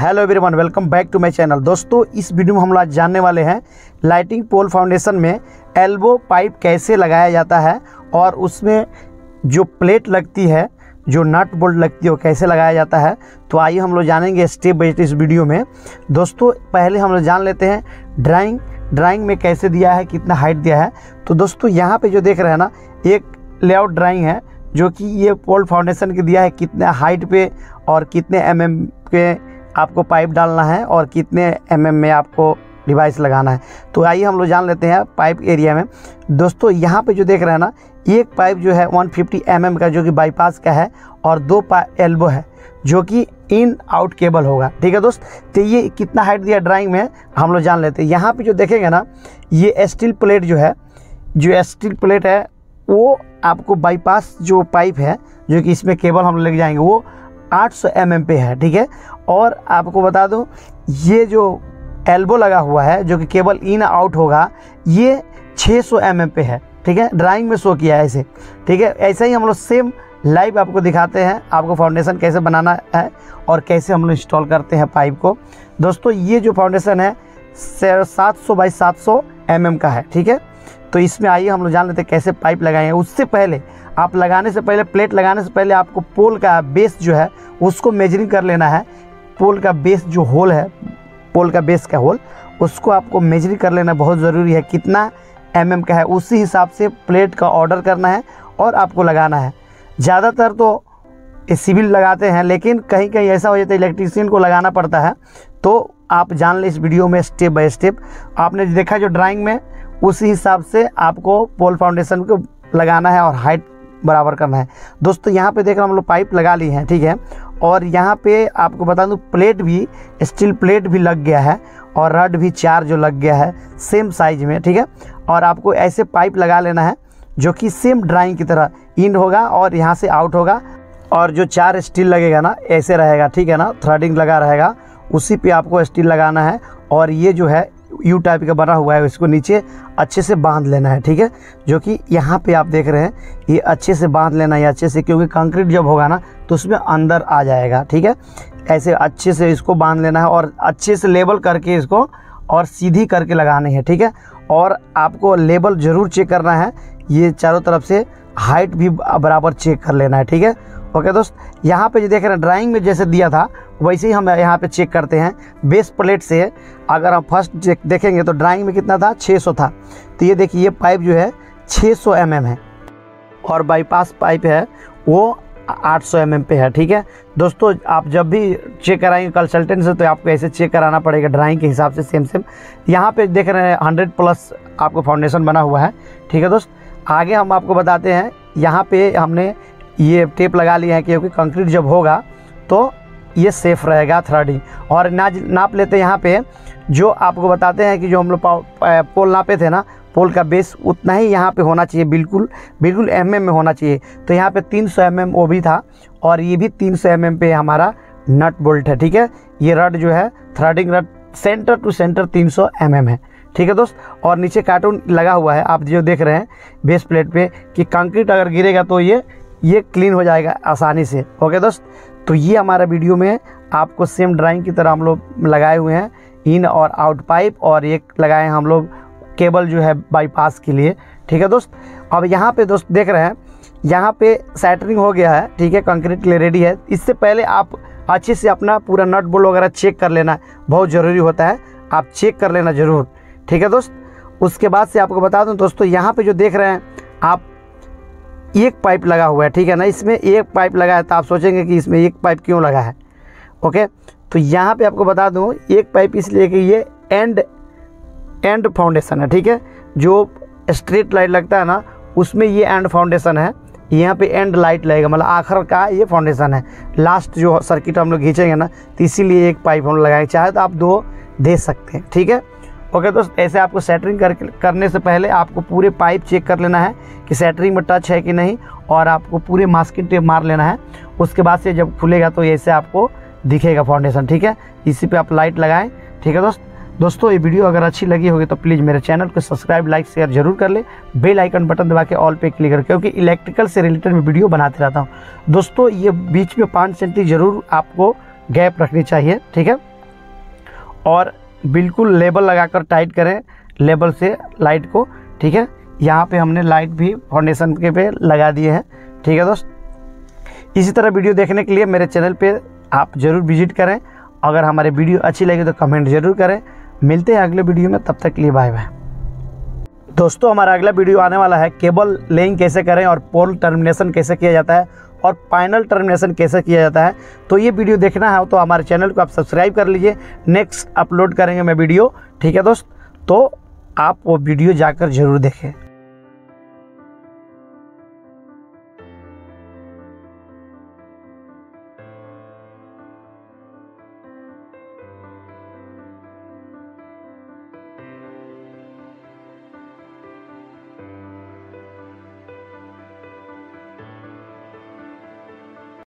Hello everyone welcome back to my channel दोस्तों, इस video में हम लोग आज जानने वाले हैं लाइटिंग पोल फाउंडेशन में एल्बो पाइप कैसे लगाया जाता है और उसमें जो प्लेट लगती है, जो नट बोल्ट लगती है, वो कैसे लगाया जाता है। तो आइए हम लोग जानेंगे स्टेप बाई स्टेप इस वीडियो में। दोस्तों, पहले हम लोग जान लेते हैं ड्राइंग ड्राइंग में कैसे दिया है, कितना हाइट दिया है। तो दोस्तों, यहाँ पर जो देख रहे हैं ना, एक लेआउट ड्राइंग है, जो कि ये पोल फाउंडेशन के दिया है, कितने हाइट पे और कितने एम mm के आपको पाइप डालना है और कितने एम mm में आपको डिवाइस लगाना है। तो आइए हम लोग जान लेते हैं पाइप एरिया में। दोस्तों, यहाँ पे जो देख रहे हैं ना, एक पाइप जो है 150 फिफ्टी mm का, जो कि बाईपास का है और दो एल्बो है, जो कि इन आउट केबल होगा। ठीक है दोस्त? तो ये कितना हाइट दिया ड्राइंग में, हम लोग जान लेते हैं। यहाँ पे जो देखेंगे ना, ये स्टील प्लेट जो है, जो स्टील प्लेट है, वो आपको बाईपास जो पाइप है, जो कि इसमें केबल हम लेके जाएँगे, वो 800 सौ mm पे है, ठीक है? और आपको बता दूँ, ये जो एल्बो लगा हुआ है, जो कि केबल इन आउट होगा, ये 600 सौ mm पे है, ठीक है? ड्राइंग में शो किया है ऐसे ठीक है? ऐसे ही हम लोग सेम लाइव आपको दिखाते हैं, आपको फाउंडेशन कैसे बनाना है और कैसे हम लोग इंस्टॉल करते हैं पाइप को। दोस्तों, ये जो फाउंडेशन है सात सौ बाई सात सौ एम का है, ठीक है? तो इसमें आइए, हम लोग जान लेते हैं कैसे पाइप लगाएँगे उससे पहले आप लगाने से पहले प्लेट लगाने से पहले आपको पोल का बेस जो है, उसको मेजरिंग कर लेना है। पोल का बेस जो होल है पोल का बेस का होल उसको आपको मेजरिंग कर लेना बहुत ज़रूरी है। कितना एम mm का है, उसी हिसाब से प्लेट का ऑर्डर करना है और आपको लगाना है। ज़्यादातर तो सिविल लगाते हैं, लेकिन कहीं कहीं ऐसा हो जाता है इलेक्ट्रीशियन को लगाना पड़ता है। तो आप जान लें इस वीडियो में स्टेप बाय स्टेप आपने देखा जो ड्राइंग में, उसी हिसाब से आपको पोल फाउंडेशन को लगाना है और हाइट बराबर करना है। दोस्तों, यहाँ पे देख रहे हम लोग पाइप लगा ली हैं, ठीक है? और यहाँ पे आपको बता दूँ, प्लेट भी, स्टील प्लेट भी लग गया है और रड भी चार जो लग गया है, सेम साइज़ में, ठीक है? और आपको ऐसे पाइप लगा लेना है जो कि सेम ड्राइंग की तरह इन होगा और यहाँ से आउट होगा और जो चार स्टील लगेगा ना, ऐसे रहेगा, ठीक है ना? थ्रेडिंग लगा रहेगा, उसी पे आपको स्टील लगाना है और ये जो है यू टाइप का बना हुआ है, इसको नीचे अच्छे से बाँध लेना है, ठीक है? जो कि यहाँ पे आप देख रहे हैं, ये अच्छे से बाँध लेना है अच्छे से, क्योंकि कंक्रीट जब होगा ना तो उसमें अंदर आ जाएगा, ठीक है? ऐसे अच्छे से इसको बाँध लेना है और अच्छे से लेबल करके इसको और सीधी करके लगानी है, ठीक है? और आपको लेबल ज़रूर चेक करना है, ये चारों तरफ़ से हाइट भी बराबर चेक कर लेना है, ठीक है? ओके दोस्त, यहाँ पे जो देख रहे हैं, ड्राइंग में जैसे दिया था वैसे ही हम यहाँ पे चेक करते हैं। बेस प्लेट से अगर हम फ़र्स्ट देखेंगे तो ड्राइंग में कितना था? 600 था। तो ये देखिए, ये पाइप जो है 600 सौ mm है। और बाईपास पाइप है, वो 800 सौ mm पे है, ठीक है? दोस्तों, आप जब भी चेक कराएँगे कंसल्टेंट से तो आपको ऐसे चेक कराना पड़ेगा ड्राइंग के हिसाब से सेम सेम यहाँ पे देख रहे हैं हंड्रेड प्लस आपको फाउंडेशन बना हुआ है, ठीक है दोस्त? आगे हम आपको बताते हैं, यहाँ पे हमने ये टेप लगा लिए हैं क्योंकि कंक्रीट जब होगा तो ये सेफ़ रहेगा थ्रेडिंग और नाज नाप लेते हैं यहाँ पे, जो आपको बताते हैं कि जो हम लोग पोल नापे थे ना, पोल का बेस उतना ही यहाँ पे होना चाहिए, बिल्कुल बिल्कुल एम में होना चाहिए। तो यहाँ पे 300 सौ mm वो भी था, और ये भी 300 सौ mm पे हमारा नट बोल्ट है, ठीक है? ये रड जो है threading rod center to center 300 सौ mm है, ठीक है दोस्त? और नीचे कार्टून लगा हुआ है, आप जो देख रहे हैं बेस प्लेट पे, कि कंक्रीट अगर गिरेगा तो ये ये क्लीन हो जाएगा आसानी से ओके दोस्त? तो ये हमारा वीडियो में आपको सेम ड्राइंग की तरह हम लोग लगाए हुए हैं इन और आउट पाइप और एक लगाए हैं हम लोग केबल जो है बाईपास के लिए। ठीक है दोस्त? अब यहाँ पे दोस्त देख रहे हैं, यहाँ पे सैटरिंग हो गया है, ठीक है? कंक्रीट के लिए रेडी है। इससे पहले आप अच्छे से अपना पूरा नट बोल्ट वगैरह चेक कर लेना, बहुत ज़रूरी होता है। आप चेक कर लेना ज़रूर। ठीक है दोस्त? उसके बाद से आपको बता दूँ दोस्तों, यहाँ पर जो देख रहे हैं, आप एक पाइप लगा हुआ है, ठीक है ना? इसमें एक पाइप लगा है तो आप सोचेंगे कि इसमें एक पाइप क्यों लगा है? ओके? तो यहाँ पे आपको बता दूँ, एक पाइप इसलिए कि ये एंड एंड फाउंडेशन है, ठीक है? जो स्ट्रीट लाइट लगता है ना, उसमें ये एंड फाउंडेशन है। यहाँ पे एंड लाइट लगेगा मतलब आखिर का ये फाउंडेशन है। लास्ट जो सर्किट हम लोग खींचेंगे ना तो इसीलिए एक पाइप हम लगाएँगे। चाहे तो आप दो दे सकते हैं, ठीक है? ओके दोस्त ऐसे आपको सेटरिंग कर, करने से पहले आपको पूरे पाइप चेक कर लेना है कि सेटरिंग में टच है कि नहीं और आपको पूरे मास्किंग टेप मार लेना है। उसके बाद से जब खुलेगा तो ऐसे आपको दिखेगा फाउंडेशन ठीक है? इसी पे आप लाइट लगाएँ, ठीक है दोस्त? दोस्तों, ये वीडियो अगर अच्छी लगी होगी तो प्लीज़ मेरे चैनल को सब्सक्राइब लाइक शेयर ज़रूर कर ले। बेल आइकन बटन दबा के ऑल पे क्लिक कर, क्योंकि इलेक्ट्रिकल से रिलेटेड मैं वीडियो बनाते रहता हूँ। दोस्तों, ये बीच में पाँच सेंटी ज़रूर आपको गैप रखनी चाहिए, ठीक है? और बिल्कुल लेबल लगाकर टाइट करें, लेबल से लाइट को, ठीक है? यहाँ पे हमने लाइट भी फाउंडेशन के पे लगा दिए हैं, ठीक है दोस्त? इसी तरह वीडियो देखने के लिए मेरे चैनल पे आप ज़रूर विज़िट करें। अगर हमारे वीडियो अच्छी लगी तो कमेंट ज़रूर करें। मिलते हैं अगले वीडियो में, तब तक के लिए बाय बाय। दोस्तों, हमारा अगला वीडियो आने वाला है। केबल लेइंग कैसे करें और पोल टर्मिनेशन कैसे किया जाता है और फाइनल टर्मिनेशन कैसे किया जाता है तो ये वीडियो देखना है तो हमारे चैनल को आप सब्सक्राइब कर लीजिए। नेक्स्ट अपलोड करेंगे मैं वीडियो, ठीक है दोस्त? तो आप वो वीडियो जाकर ज़रूर देखें।